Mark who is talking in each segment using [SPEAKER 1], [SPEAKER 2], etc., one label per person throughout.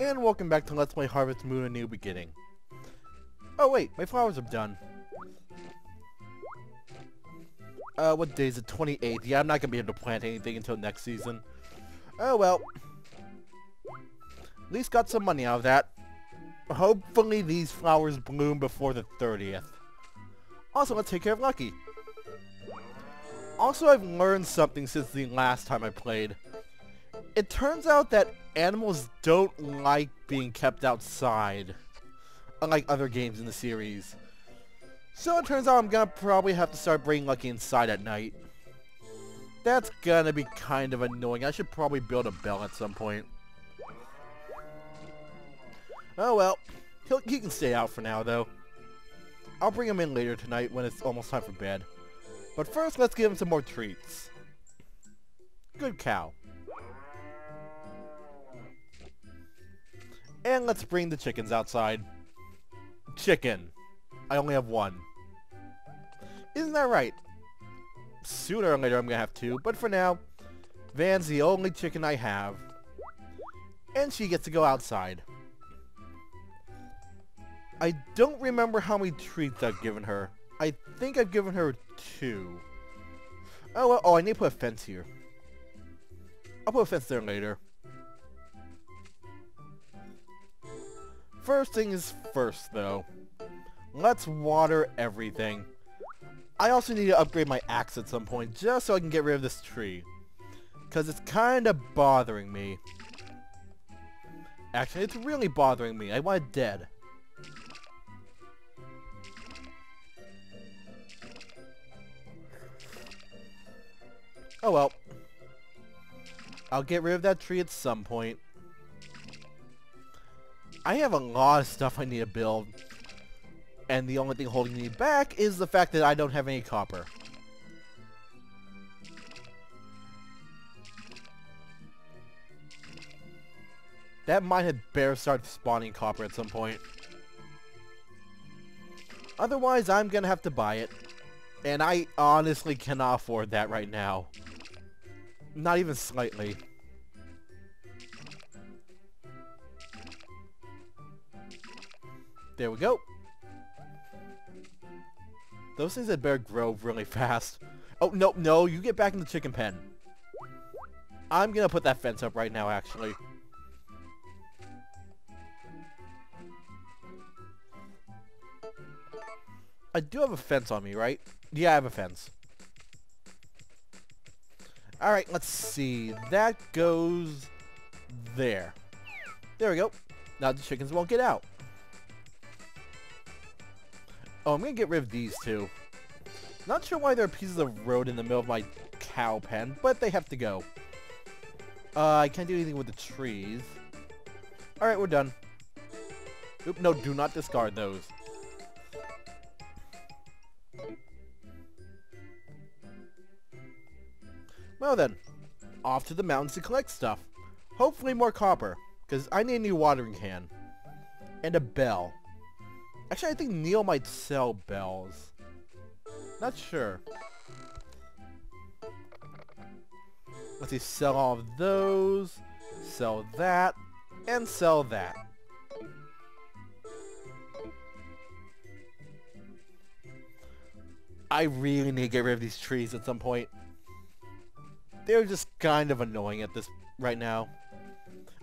[SPEAKER 1] and welcome back to Let's Play Harvest Moon A New Beginning. Oh wait, my flowers are done. Uh, what day is it? 28th. Yeah, I'm not gonna be able to plant anything until next season. Oh well. At least got some money out of that. Hopefully these flowers bloom before the 30th. Also, let's take care of Lucky. Also, I've learned something since the last time I played. It turns out that animals don't like being kept outside, unlike other games in the series. So it turns out I'm gonna probably have to start bringing Lucky inside at night. That's gonna be kind of annoying. I should probably build a bell at some point. Oh well, He'll, he can stay out for now though. I'll bring him in later tonight when it's almost time for bed. But first, let's give him some more treats. Good cow. And let's bring the chickens outside. Chicken. I only have one. Isn't that right? Sooner or later I'm gonna have two, but for now, Van's the only chicken I have. And she gets to go outside. I don't remember how many treats I've given her. I think I've given her two. Oh, well, oh, I need to put a fence here. I'll put a fence there later. First thing is first, though. Let's water everything. I also need to upgrade my axe at some point, just so I can get rid of this tree. Because it's kind of bothering me. Actually, it's really bothering me. I want it dead. Oh well. I'll get rid of that tree at some point. I have a lot of stuff I need to build. And the only thing holding me back is the fact that I don't have any copper. That mine had better start spawning copper at some point. Otherwise, I'm gonna have to buy it. And I honestly cannot afford that right now. Not even slightly. There we go. Those things had better grow really fast. Oh, no, no, you get back in the chicken pen. I'm gonna put that fence up right now, actually. I do have a fence on me, right? Yeah, I have a fence. Alright, let's see. That goes there. There we go. Now the chickens won't get out. Oh, I'm gonna get rid of these two. Not sure why there are pieces of road in the middle of my cow pen, but they have to go. Uh, I can't do anything with the trees. Alright, we're done. Oop, no, do not discard those. Well then, off to the mountains to collect stuff. Hopefully more copper, because I need a new watering can. And a bell. Actually, I think Neil might sell bells. Not sure. Let's see, sell all of those, sell that, and sell that. I really need to get rid of these trees at some point. They're just kind of annoying at this right now.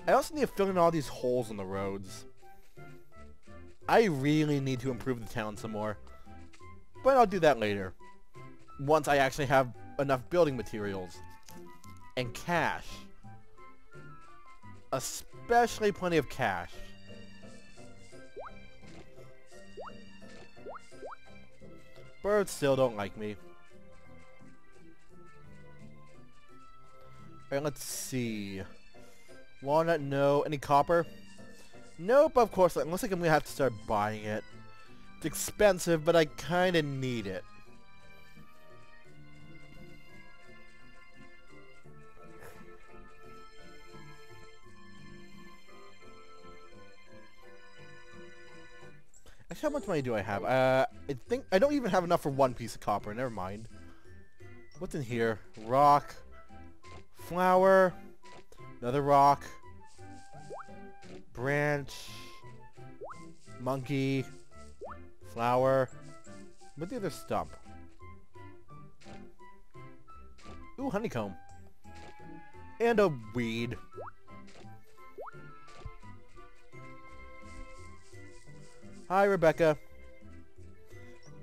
[SPEAKER 1] I also need to fill in all these holes in the roads. I really need to improve the town some more. But I'll do that later. Once I actually have enough building materials. And cash. Especially plenty of cash. Birds still don't like me. Alright, let's see. Walnut, no. Any copper? Nope, of course. It looks like I'm to have to start buying it. It's expensive, but I kind of need it. Actually, how much money do I have? Uh, I think I don't even have enough for one piece of copper. Never mind. What's in here? Rock flower, another rock, Branch. Monkey. Flower. What's the other stump? Ooh, honeycomb. And a weed. Hi, Rebecca.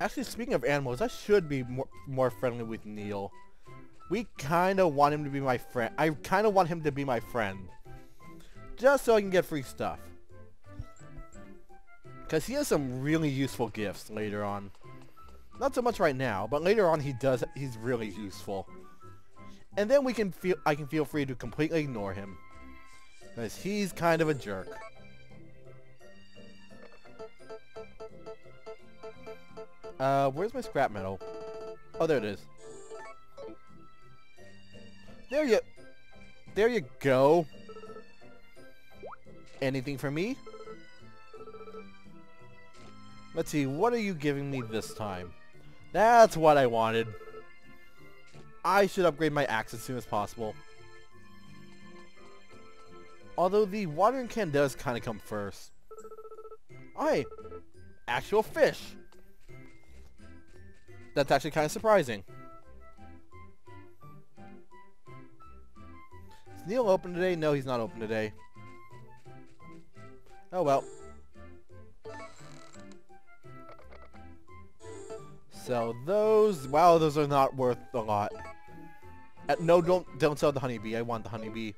[SPEAKER 1] Actually, speaking of animals, I should be more, more friendly with Neil. We kind of want him to be my friend. I kind of want him to be my friend. Just so I can get free stuff. Because he has some really useful gifts later on. Not so much right now, but later on he does. He's really useful. And then we can feel. I can feel free to completely ignore him. Because he's kind of a jerk. Uh, where's my scrap metal? Oh, there it is. There you... There you go. Anything for me? Let's see, what are you giving me this time? That's what I wanted. I should upgrade my axe as soon as possible. Although the watering can does kind of come first. Oh, hey, actual fish. That's actually kind of surprising. Is Neil open today? No, he's not open today. Oh well. Sell those. Wow, those are not worth a lot. Uh, no, don't don't sell the honeybee. I want the honeybee.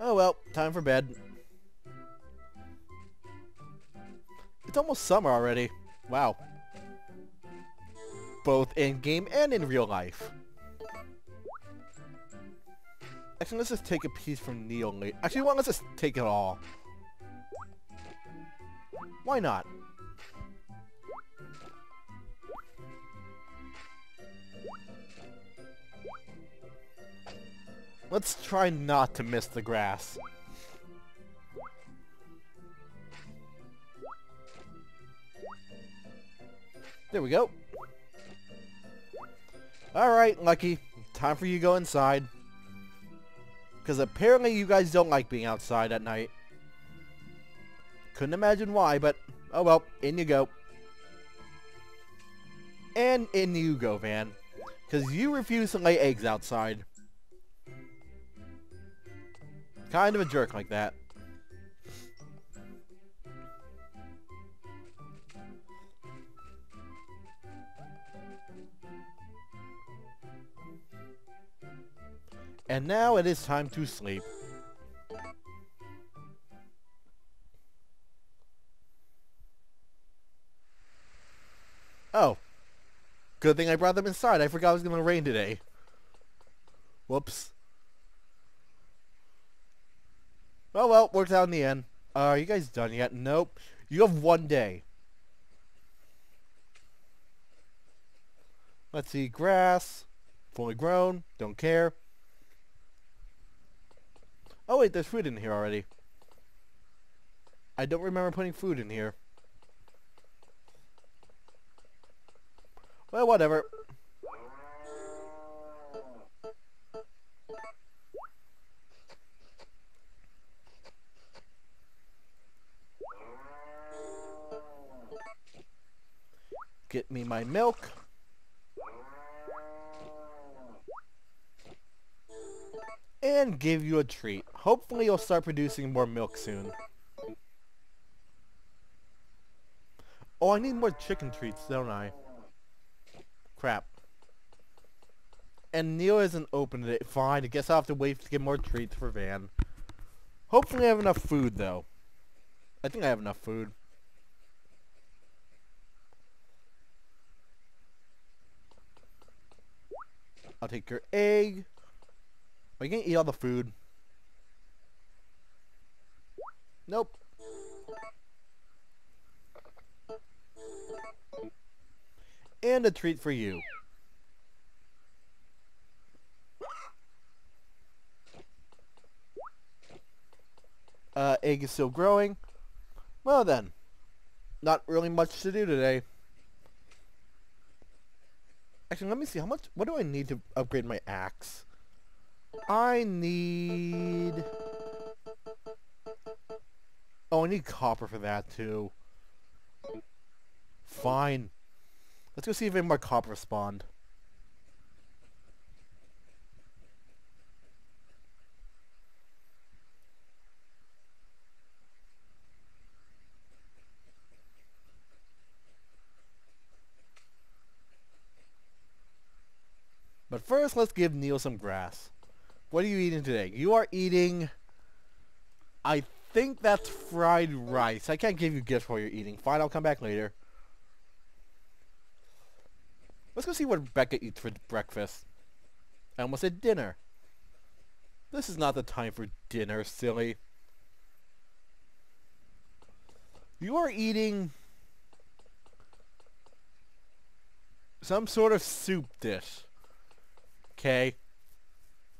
[SPEAKER 1] Oh well, time for bed. It's almost summer already. Wow. Both in-game and in real life. Actually, let's just take a piece from Neil. Actually, well, let's just take it all. Why not? Let's try not to miss the grass. There we go. Alright, Lucky. Time for you to go inside. Because apparently you guys don't like being outside at night. Couldn't imagine why, but oh well, in you go. And in you go, Van. Because you refuse to lay eggs outside. Kind of a jerk like that. And now it is time to sleep. Oh. Good thing I brought them inside. I forgot it was going to rain today. Whoops. Oh well, worked out in the end. Uh, are you guys done yet? Nope. You have one day. Let's see. Grass. Fully grown. Don't care. Oh wait, there's food in here already. I don't remember putting food in here. Well, whatever. Get me my milk. And give you a treat. Hopefully you'll start producing more milk soon. Oh, I need more chicken treats, don't I? Crap. And Neil isn't open today. Fine, I guess I'll have to wait to get more treats for Van. Hopefully I have enough food, though. I think I have enough food. I'll take your egg. Are you gonna eat all the food? Nope. And a treat for you. Uh, egg is still growing. Well then, not really much to do today. Actually, let me see, how much, what do I need to upgrade my axe? I need... Oh, I need copper for that too. Fine. Let's go see if any more copper spawned. But first, let's give Neil some grass. What are you eating today? You are eating... I think that's fried rice. I can't give you gifts while you're eating. Fine, I'll come back later. Let's go see what Becca eats for breakfast. I almost said dinner. This is not the time for dinner, silly. You are eating some sort of soup dish. Okay.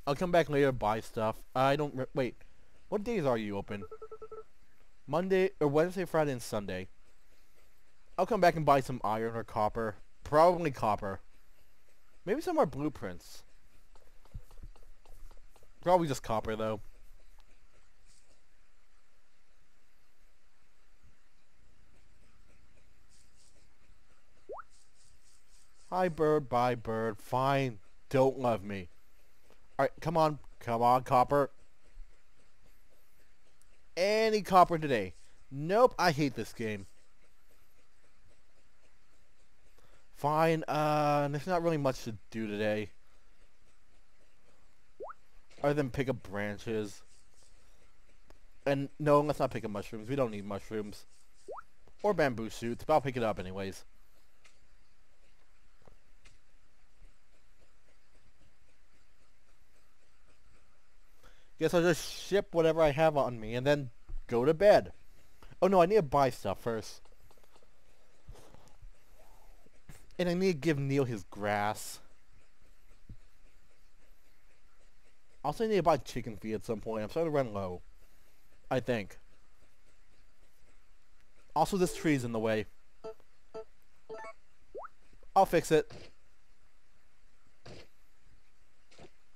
[SPEAKER 1] I'll come back later buy stuff. I don't... Wait. What days are you open? Monday, or Wednesday, Friday, and Sunday. I'll come back and buy some iron or copper. Probably copper. Maybe some more blueprints. Probably just copper, though. Hi, bird. Bye, bird. Fine. Don't love me. Alright, come on. Come on, copper. Any copper today. Nope, I hate this game. Fine, uh, there's not really much to do today. Other than pick up branches. And no, let's not pick up mushrooms. We don't need mushrooms. Or bamboo shoots, but I'll pick it up anyways. Guess I'll just ship whatever I have on me and then go to bed. Oh no, I need to buy stuff first. And I need to give Neil his grass. Also I need to buy chicken feed at some point. I'm starting to run low. I think. Also, this tree's in the way. I'll fix it.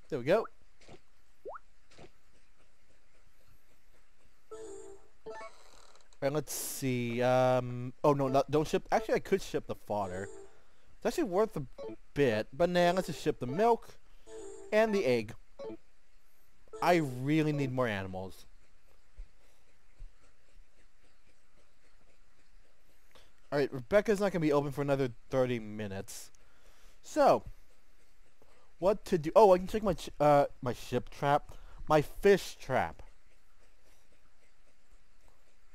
[SPEAKER 1] There we go. Alright, let's see. Um, oh, no, not, don't ship. Actually, I could ship the fodder. It's actually worth a bit. But nah, let's just ship the milk and the egg. I really need more animals. Alright, Rebecca's not going to be open for another 30 minutes. So, what to do? Oh, I can check my, uh, my ship trap. My fish trap.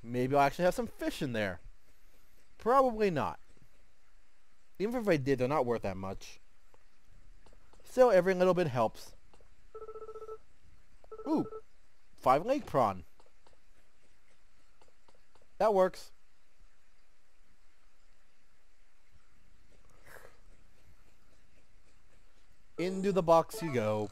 [SPEAKER 1] Maybe I'll actually have some fish in there. Probably not. Even if I did, they're not worth that much. Still, every little bit helps. Ooh, five lake prawn. That works. Into the box you go.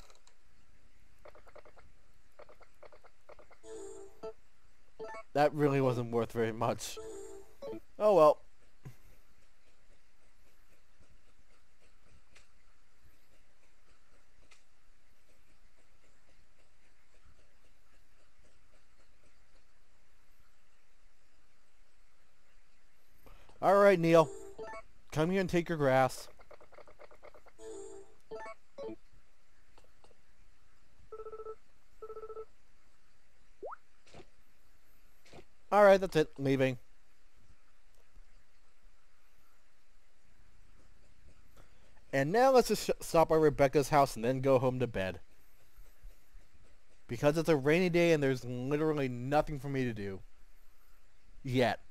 [SPEAKER 1] That really wasn't worth very much. Oh well. Alright, Neil. Come here and take your grass. Alright, that's it. Leaving. And now let's just stop by Rebecca's house and then go home to bed. Because it's a rainy day and there's literally nothing for me to do. Yet.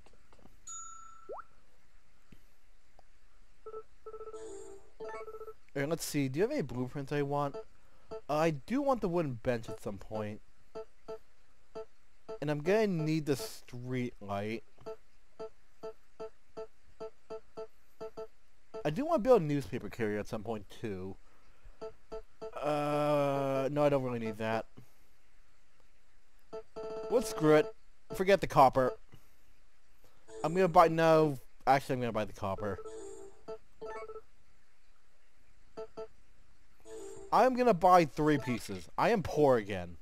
[SPEAKER 1] And let's see, do you have any blueprints I want? I do want the wooden bench at some point. And I'm gonna need the street light. I do want to build a newspaper carrier at some point too. Uh, no, I don't really need that. Let's screw it. Forget the copper. I'm gonna buy, no, actually I'm gonna buy the copper. I'm gonna buy three pieces. I am poor again.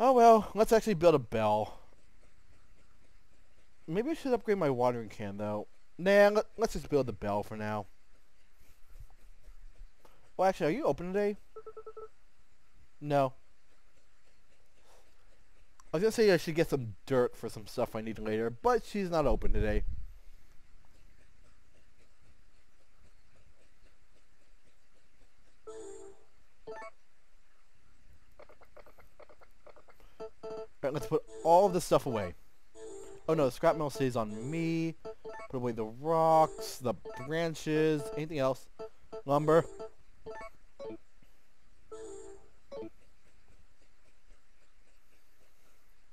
[SPEAKER 1] Oh well, let's actually build a bell. Maybe I should upgrade my watering can though. Nah, let, let's just build the bell for now. Well, actually, are you open today? No. I was gonna say I should get some dirt for some stuff I need later, but she's not open today. Alright, let's put all of this stuff away. Oh no, the scrap metal stays on me. Put away the rocks, the branches, anything else. Lumber.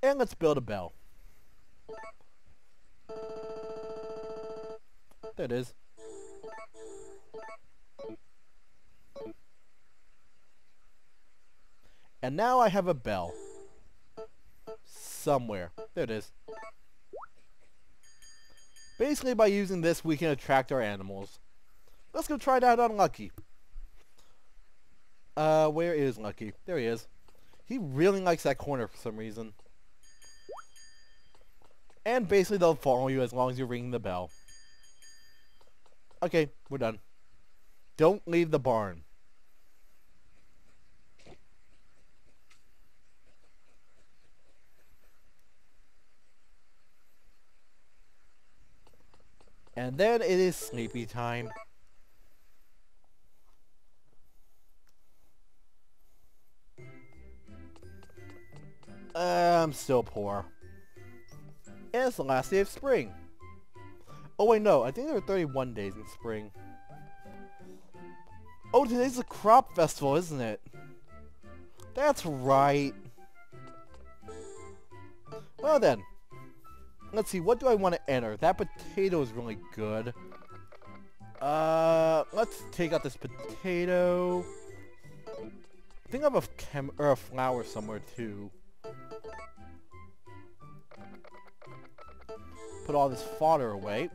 [SPEAKER 1] And let's build a bell. There it is. And now I have a bell. Somewhere. There it is. Basically, by using this, we can attract our animals. Let's go try that on Lucky. Uh, where is Lucky? There he is. He really likes that corner for some reason. And basically, they'll follow you as long as you ring the bell. Okay, we're done. Don't leave the barn. And then it is sleepy time. Uh, I'm still poor. And it's the last day of spring. Oh wait, no. I think there are 31 days in spring. Oh, today's the crop festival, isn't it? That's right. Well then. Let's see, what do I want to enter? That potato is really good. Uh, let's take out this potato. I think I have a chem or a flower somewhere too. Put all this fodder away.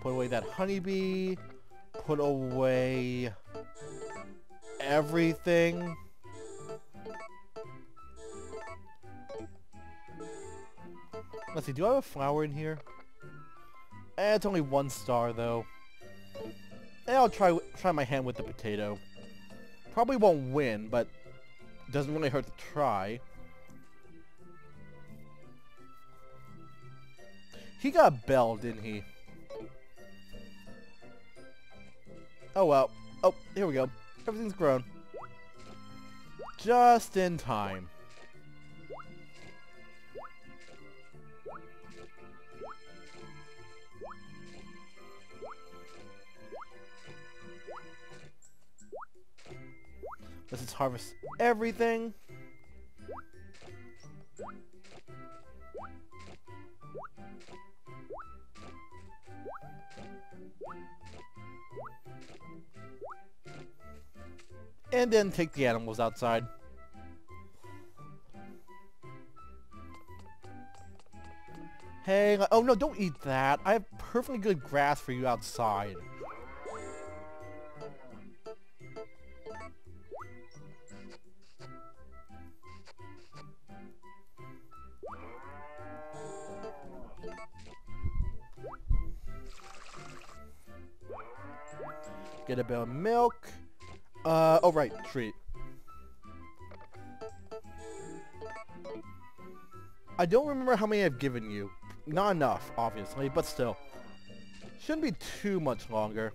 [SPEAKER 1] Put away that honeybee. Put away everything. Let's see, do I have a flower in here? Eh, it's only one star though. And I'll try try my hand with the potato. Probably won't win, but doesn't really hurt to try. He got bell, didn't he? Oh well. Oh, here we go. Everything's grown. Just in time. Let's just harvest everything. And then take the animals outside. Hey, oh no, don't eat that. I have perfectly good grass for you outside. Get a bit of milk. Uh, oh right, treat. I don't remember how many I've given you. Not enough, obviously, but still. Shouldn't be too much longer.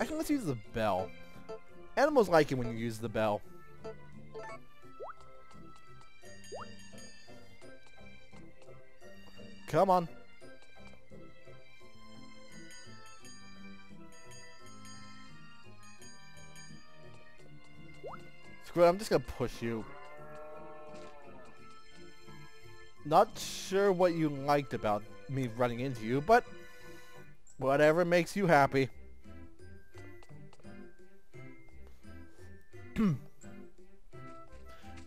[SPEAKER 1] Actually, let's use the bell. Animals like it when you use the bell. Come on. Screw it, I'm just gonna push you. Not sure what you liked about me running into you, but whatever makes you happy.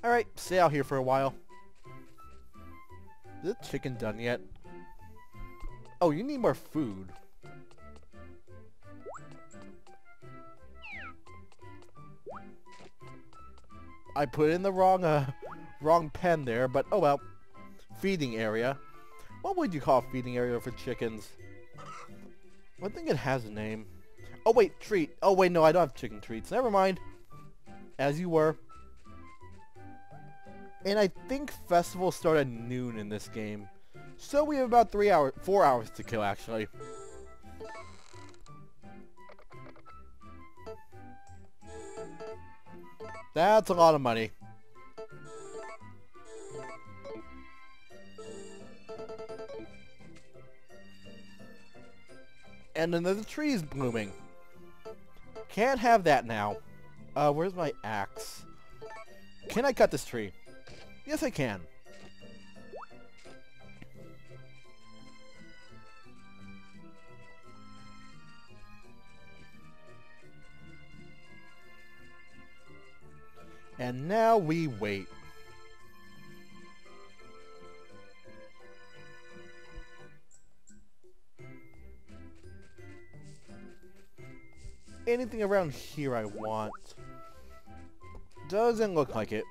[SPEAKER 1] Alright, stay out here for a while. Is the chicken done yet? Oh, you need more food. I put in the wrong, uh, wrong pen there, but oh well. Feeding area. What would you call a feeding area for chickens? I think it has a name. Oh wait, treat. Oh wait, no, I don't have chicken treats. Never mind. As you were. And I think festivals start at noon in this game. So we have about three hours, four hours to kill actually. That's a lot of money. And another tree is blooming. Can't have that now. Uh, where's my axe? Can I cut this tree? Yes, I can. And now we wait. Anything around here I want. Doesn't look like it.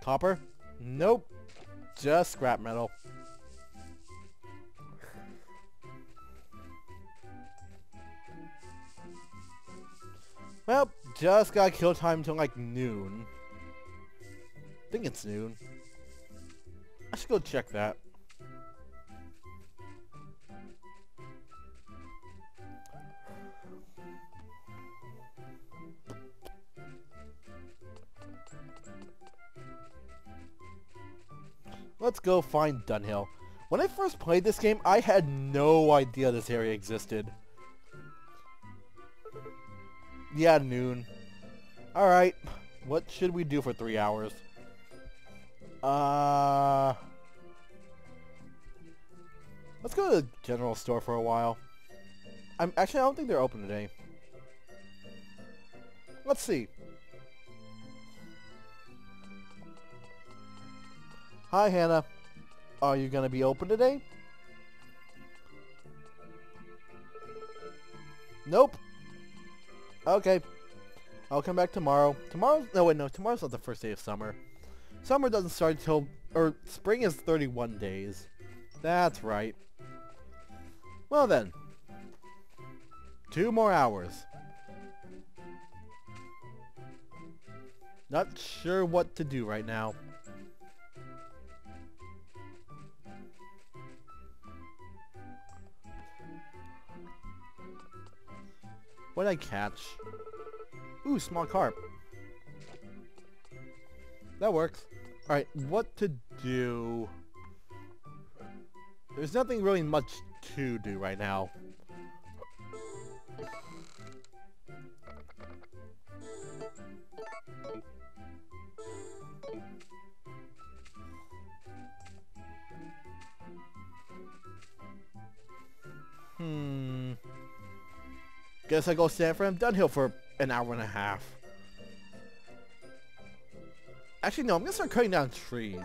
[SPEAKER 1] Copper? Nope. Just scrap metal. Well, just got kill time until like noon. I think it's noon. I should go check that. Let's go find Dunhill. When I first played this game, I had no idea this area existed. Yeah, noon. Alright. What should we do for three hours? Uh... Let's go to the general store for a while. I'm Actually, I don't think they're open today. Let's see. Hi, Hannah. Are you going to be open today? Nope. Okay. I'll come back tomorrow. Tomorrow? No, wait, no. Tomorrow's not the first day of summer. Summer doesn't start until... Or, spring is 31 days. That's right. Well then. Two more hours. Not sure what to do right now. What did I catch? Ooh, small carp. That works. Alright, what to do? There's nothing really much to do right now. Guess I go stand for him Dunhill for an hour and a half. Actually, no, I'm gonna start cutting down trees.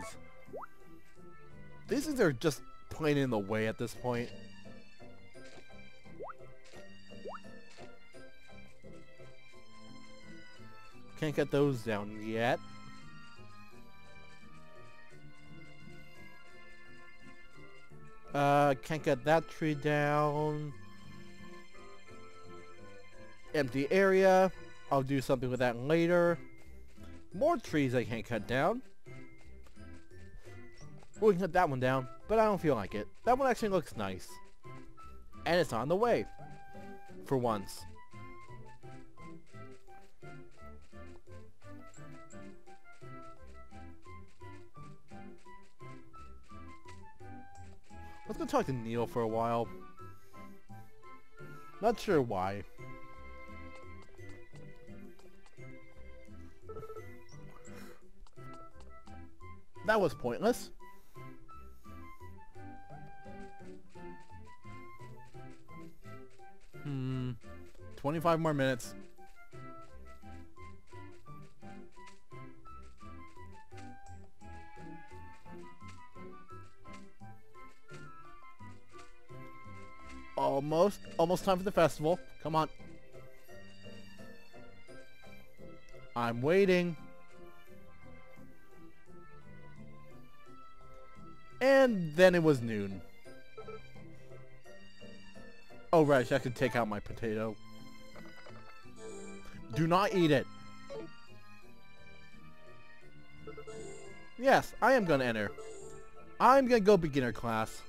[SPEAKER 1] These things are just plain in the way at this point. Can't get those down yet. Uh, can't get that tree down empty area. I'll do something with that later. More trees I can't cut down. We can cut that one down, but I don't feel like it. That one actually looks nice. And it's on the way. For once. Let's go talk to Neil for a while. Not sure why. That was pointless. Hmm. 25 more minutes. Almost, almost time for the festival. Come on. I'm waiting. And then it was noon. Oh, right, I could take out my potato. Do not eat it. Yes, I am gonna enter. I'm gonna go beginner class.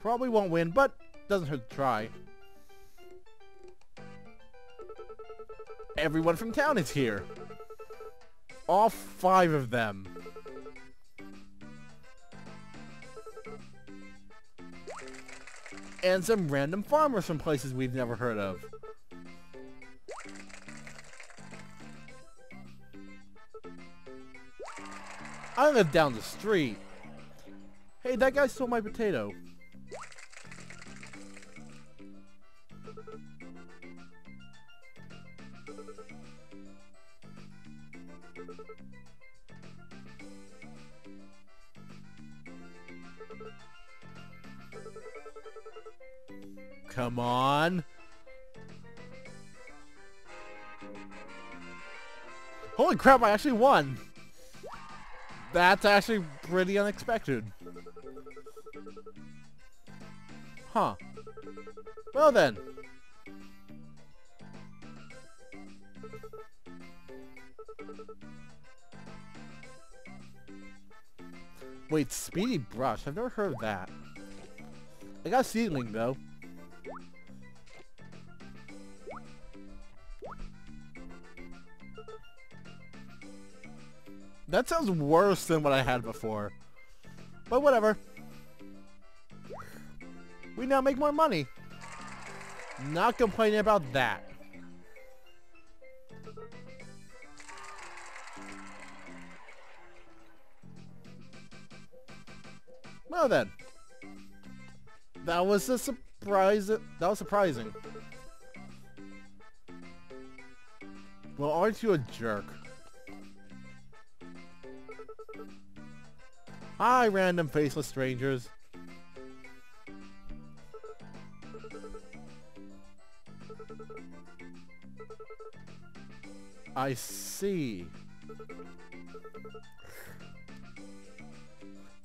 [SPEAKER 1] Probably won't win, but doesn't hurt to try. Everyone from town is here. All five of them. And some random farmers from places we've never heard of. I live down the street. Hey, that guy stole my potato. Holy crap, I actually won. That's actually pretty unexpected. Huh. Well then. Wait, Speedy Brush? I've never heard of that. I got Seedling though. That sounds worse than what I had before. But whatever. We now make more money. Not complaining about that. Well then. That was a surprise. That was surprising. Well, aren't you a jerk? Hi, random faceless strangers. I see.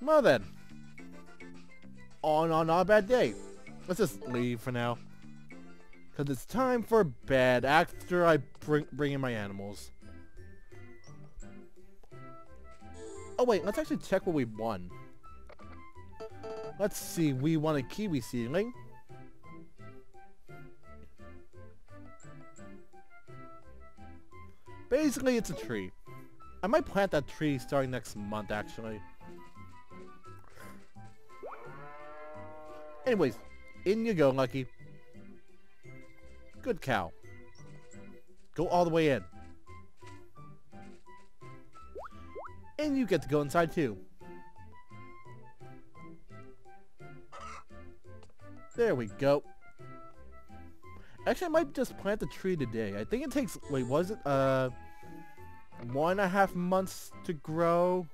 [SPEAKER 1] Well then. On on a bad day. Let's just leave for now. Because it's time for bed after I bring, bring in my animals. Oh wait, let's actually check what we won. Let's see, we won a kiwi seedling. Basically, it's a tree. I might plant that tree starting next month, actually. Anyways, in you go, Lucky. Good cow. Go all the way in. And you get to go inside too. There we go. Actually, I might just plant the tree today. I think it takes, wait, was it, uh, one and a half months to grow?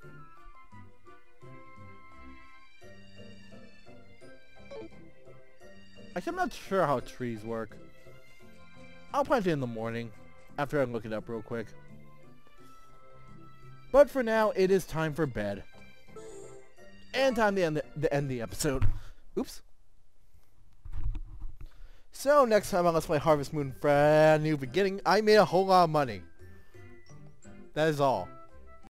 [SPEAKER 1] Actually, I'm not sure how trees work. I'll plant it in the morning, after I look it up real quick. But for now, it is time for bed. And time to end the, to end the episode. Oops. So next time on Let's Play Harvest Moon Brand New Beginning, I made a whole lot of money. That is all.